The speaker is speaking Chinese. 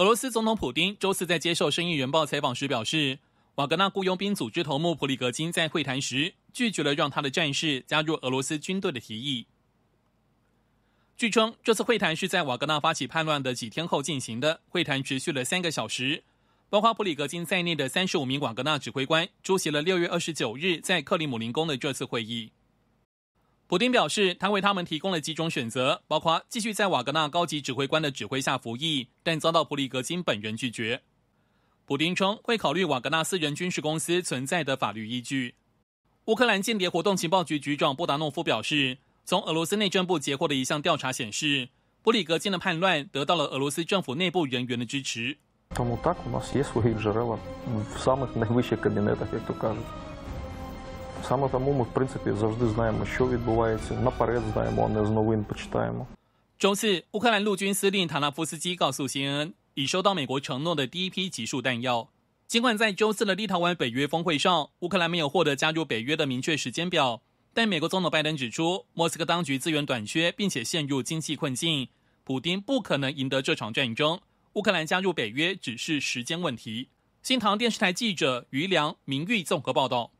俄罗斯总统普京周四在接受《生意人报》采访时表示，瓦格纳雇佣兵组织头目普里格金在会谈时拒绝了让他的战士加入俄罗斯军队的提议。据称，这次会谈是在瓦格纳发起叛乱的几天后进行的。会谈持续了三个小时，包括普里格金在内的三十五名瓦格纳指挥官出席了六月二十九日在克里姆林宫的这次会议。普丁表示，他为他们提供了几种选择，包括继续在瓦格纳高级指挥官的指挥下服役，但遭到普里格金本人拒绝。普丁称会考虑瓦格纳私人军事公司存在的法律依据。乌克兰间谍活动情报局局长布达诺夫表示，从俄罗斯内政部截获的一项调查显示，普里格金的叛乱得到了俄罗斯政府内部人员的支持。周四，乌克兰陆军司令塔纳夫斯基告诉 CNN，已收到美国承诺的第一批集束弹药。尽管在周四的立陶宛北约峰会上，乌克兰没有获得加入北约的明确时间表，但美国总统拜登指出，莫斯科当局资源短缺，并且陷入经济困境，普京不可能赢得这场战争。乌克兰加入北约只是时间问题。新唐电视台记者于良、明玉综合报道。